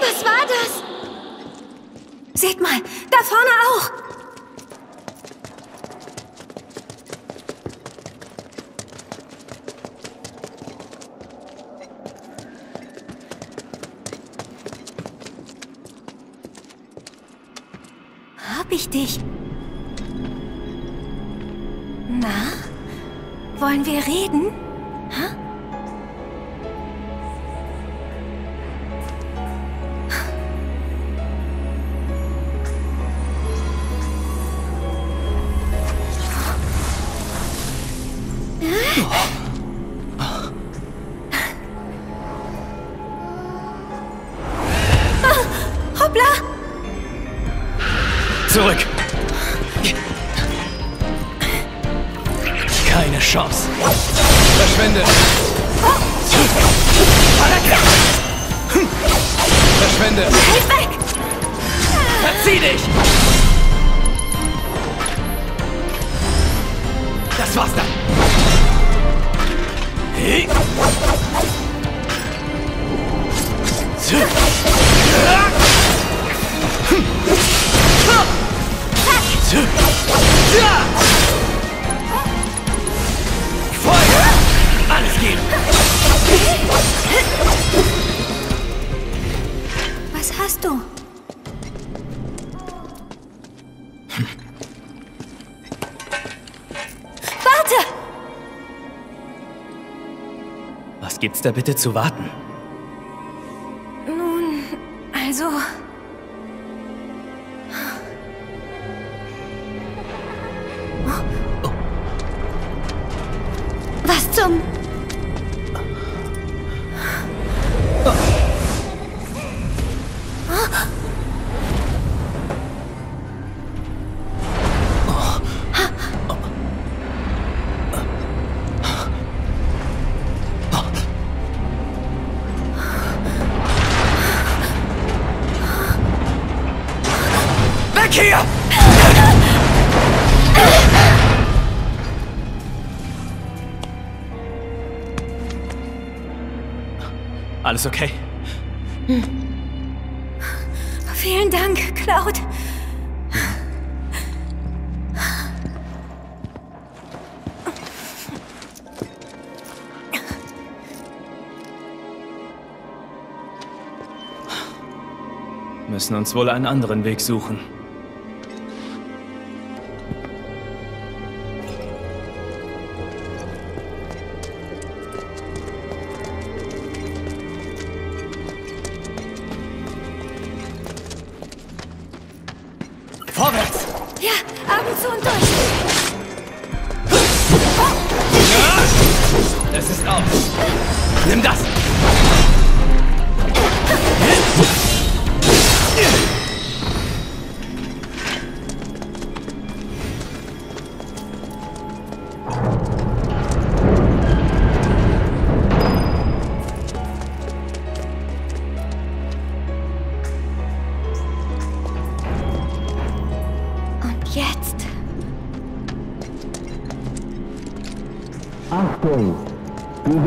Was war das? Seht mal, da vorne auch. Dich? Na? Wollen wir reden? Zurück! Keine Chance. Verschwinde! Verschwinde! Verzieh dich! Das war's dann! Hey. Alles geben! Was hast du? Warte! Was gibt's da bitte zu warten? Alles okay? Vielen Dank, Cloud. Müssen uns wohl einen anderen Weg suchen.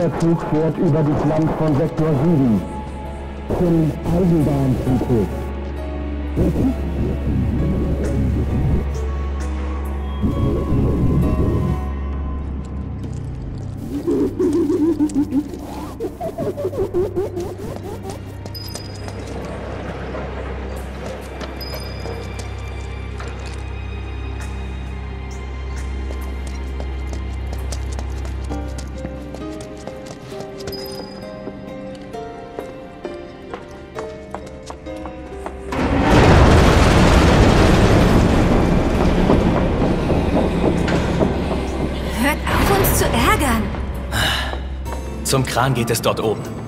Dieser Zug fährt über die Land von Sektor 7 zum Eisenbahnfriedhof. Hört ärgern. Zum Kran geht es dort oben.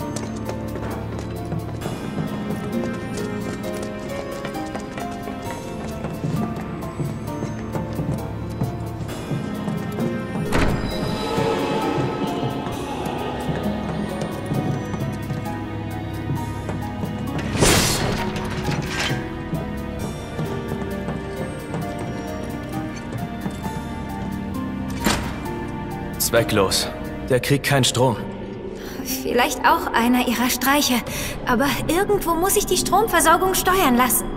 Zwecklos. Der kriegt keinen Strom. Vielleicht auch einer ihrer Streiche. Aber irgendwo muss ich die Stromversorgung steuern lassen.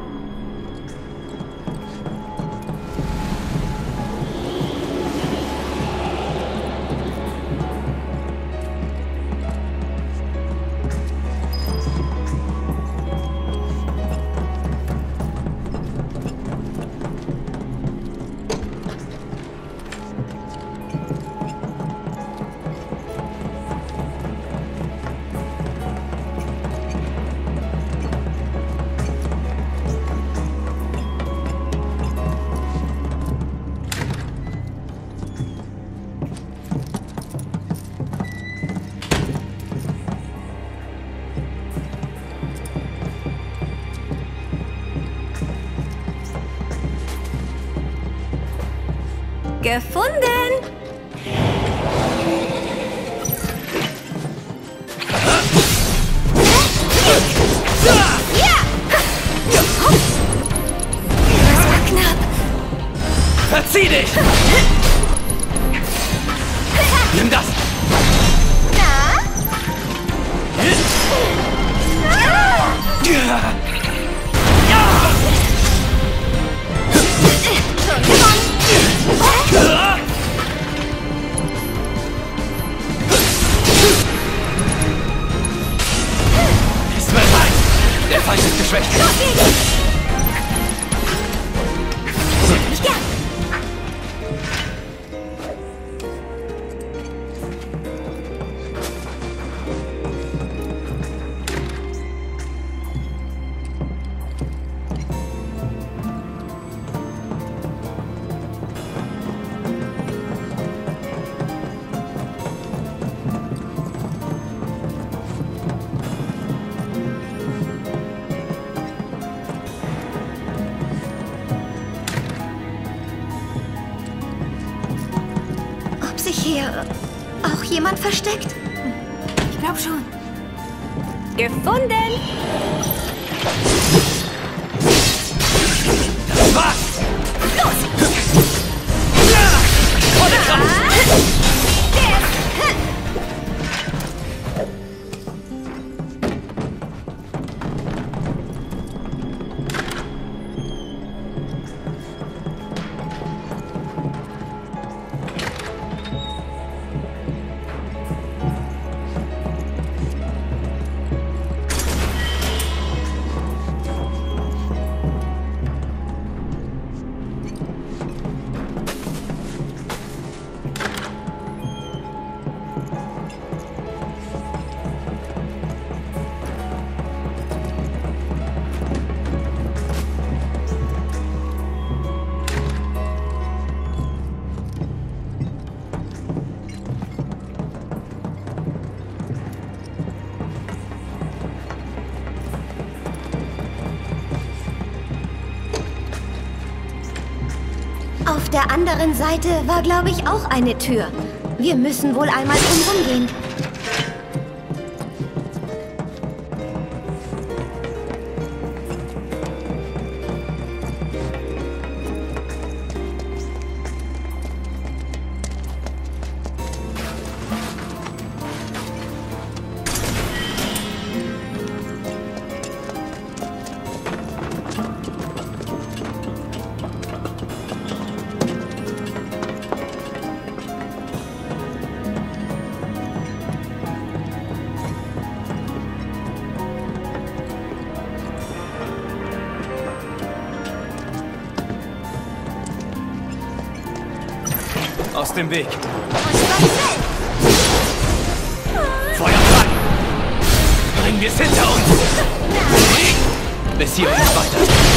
Gefunden! Sich hier auch jemand versteckt? Ich glaube schon. Gefunden! Was? Volle Kraft! Anderen Seite war, glaube ich, auch eine Tür. Wir müssen wohl einmal drumherum gehen. Aus dem Weg! Feuer frei! Bringen wir es hinter uns! Bis hier und nicht weiter!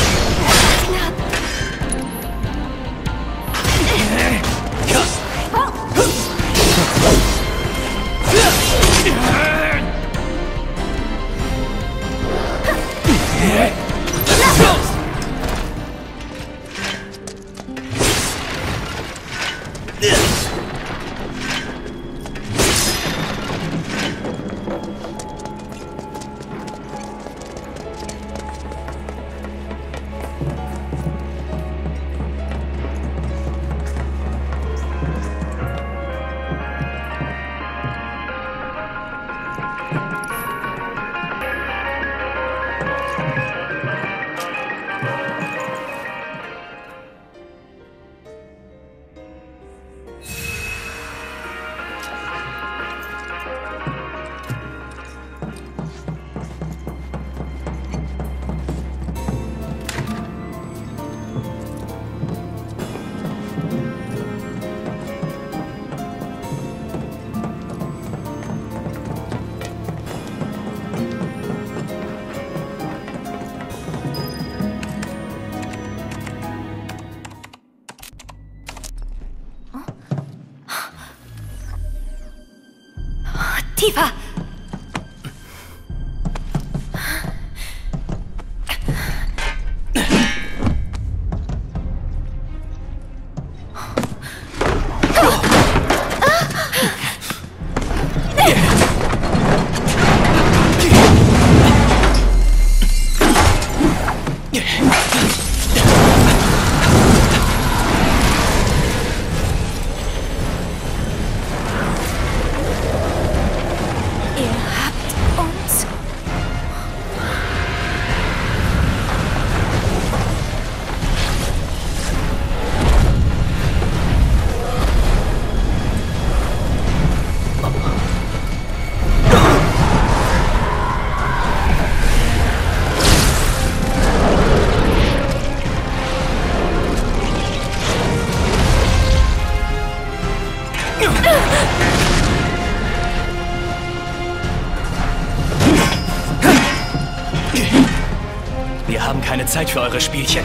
Haben keine Zeit für eure Spielchen.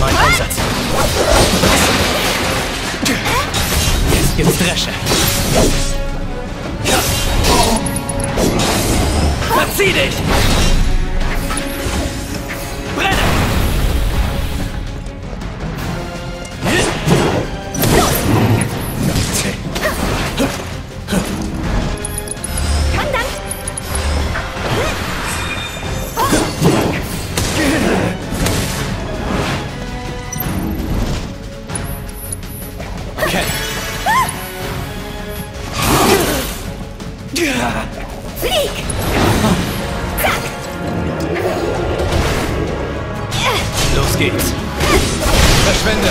Mein Einsatz. Jetzt gibt's Dresche. Verzieh dich! Geht's. Verschwende.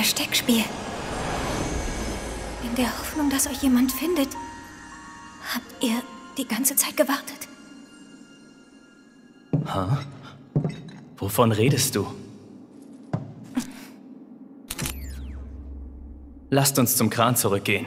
Versteckspiel. In der Hoffnung, dass euch jemand findet, habt ihr die ganze Zeit gewartet. Wovon redest du? Lasst uns zum Kran zurückgehen.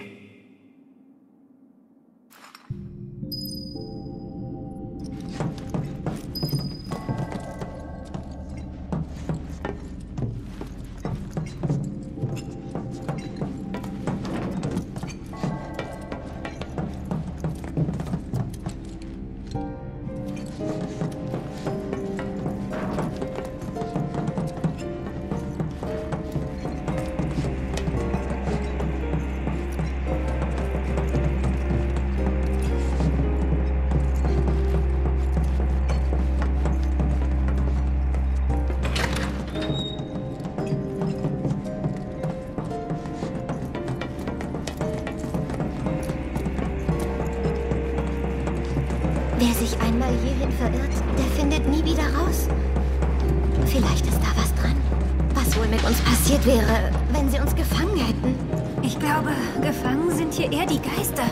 Uns passiert wäre, wenn sie uns gefangen hätten? Ich glaube, gefangen sind hier eher die Geister.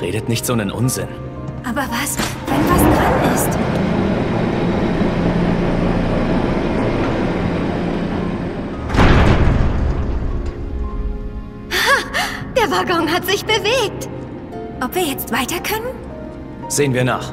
Redet nicht so einen Unsinn. Aber was, wenn was dran ist? Ha! Der Waggon hat sich bewegt. Ob wir jetzt weiter können? Sehen wir nach.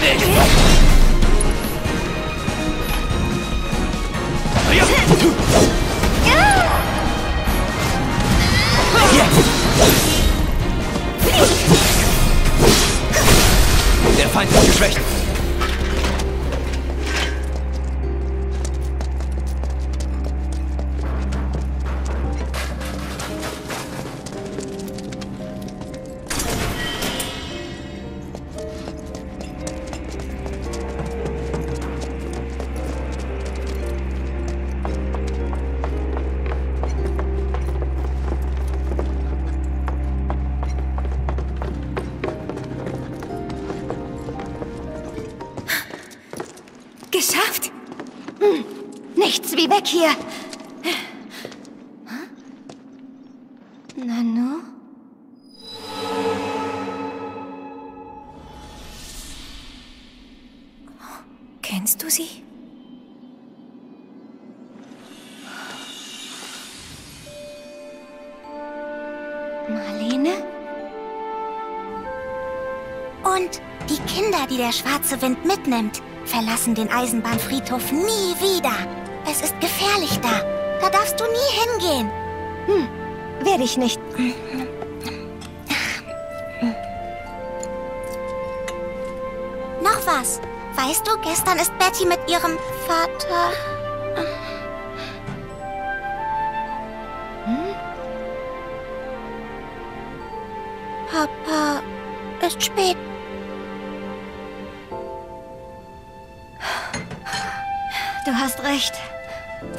Verzieh Nanu? Kennst du sie? Marlene? Und die Kinder, die der schwarze Wind mitnimmt, verlassen den Eisenbahnfriedhof nie wieder. Es ist gefährlich da. Da darfst du nie hingehen. Werde ich nicht. Noch was. Weißt du, gestern ist Betty mit ihrem Vater. Hm? Papa ist spät. Du hast recht.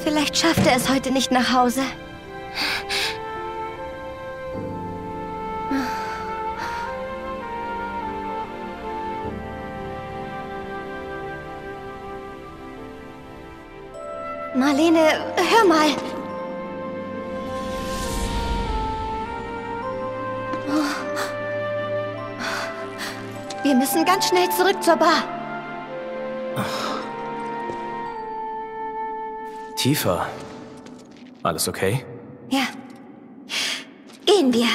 Vielleicht schafft er es heute nicht nach Hause. Marlene, hör mal. Oh. Wir müssen ganz schnell zurück zur Bar. Tiefer. Alles okay? Ja. Gehen wir.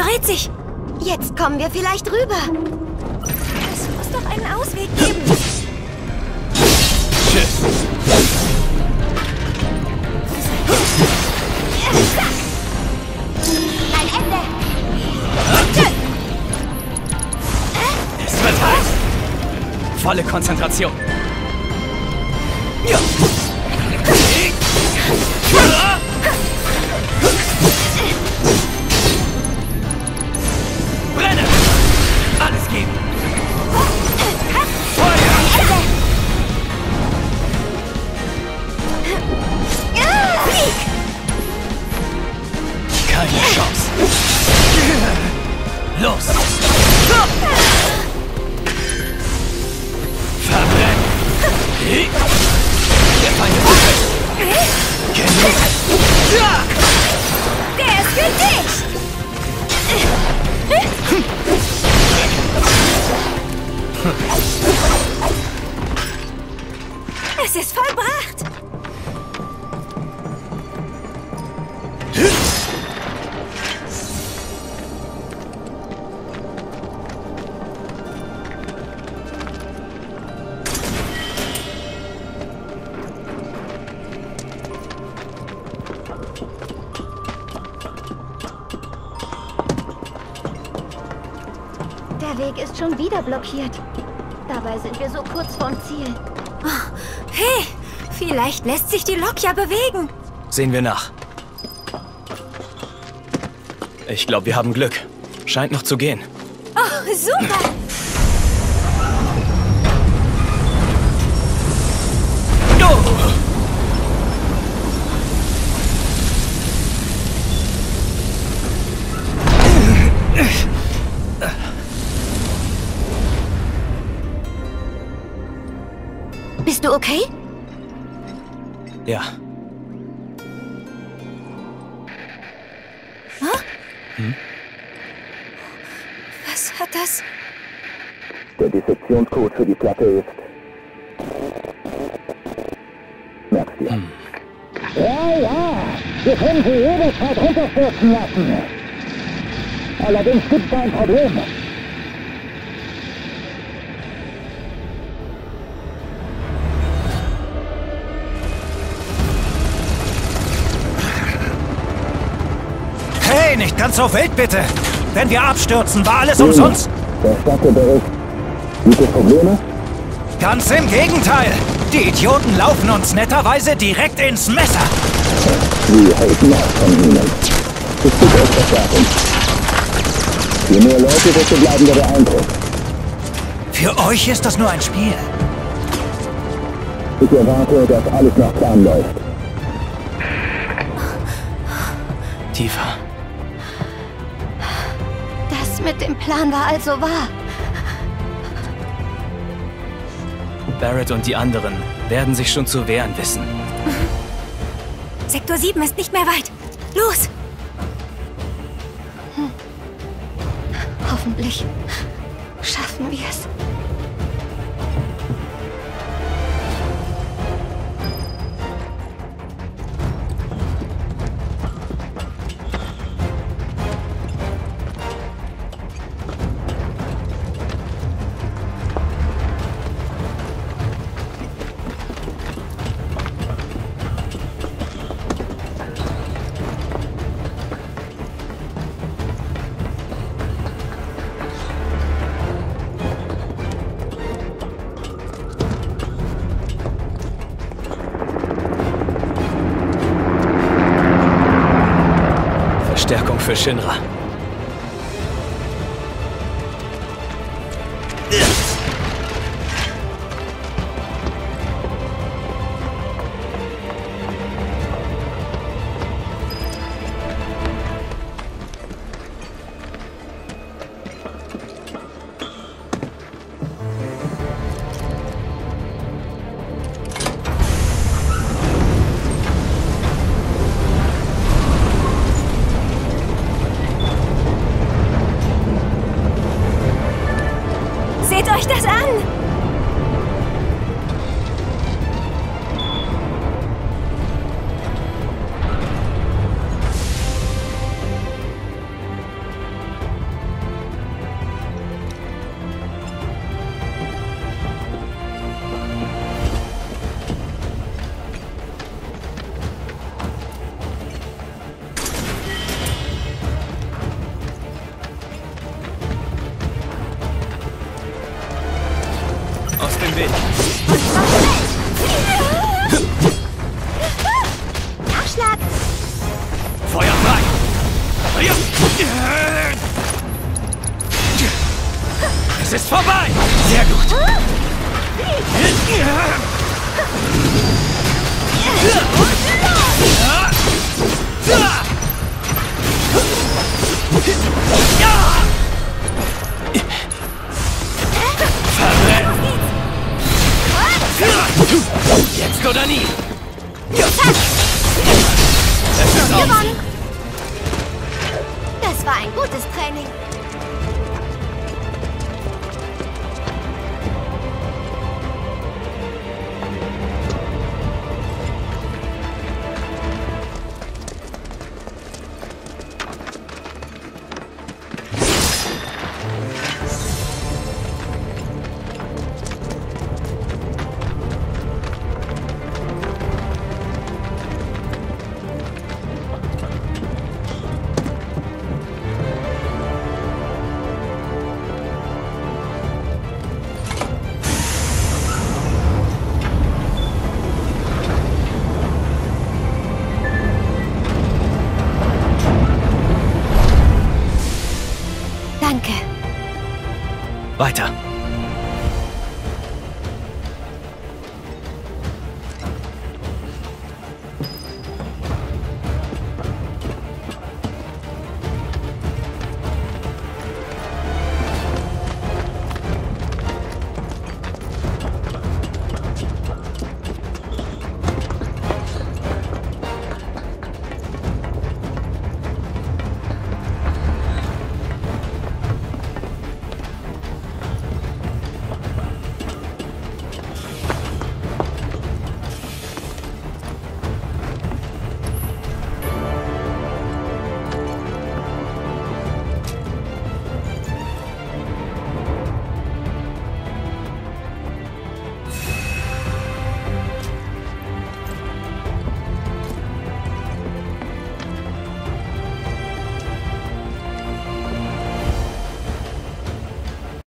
Dreht sich. Jetzt kommen wir vielleicht rüber. Es muss doch einen Ausweg geben. Tschüss. Ein Ende. Es wird heiß. Volle Konzentration. Weg ist schon wieder blockiert. Dabei sind wir so kurz vorm Ziel. Hey, vielleicht lässt sich die Lok ja bewegen. Sehen wir nach. Ich glaube, wir haben Glück. Scheint noch zu gehen. Oh, super. Was? Der Dissektionscode für die Platte ist. Merkst dir. Ja, ja, wir können sie jederzeit runterstürzen lassen. Allerdings gibt es ein Problem. Hey, nicht ganz so wild bitte. Wenn wir abstürzen, war alles umsonst. Der Stadtbericht. Gibt es Probleme? Ganz im Gegenteil. Die Idioten laufen uns netterweise direkt ins Messer. Wir halten ab von ihnen. Es gibt euch Verstärkung. Je mehr Leute, desto bleibender der Eindruck. Für euch ist das nur ein Spiel. Ich erwarte, dass alles nach Plan läuft. tiefer. Das mit dem Plan war also wahr. Barrett und die anderen werden sich schon zu wehren wissen. Sektor 7 ist nicht mehr weit. Los! Hoffentlich 这會跟。War ein gutes Training.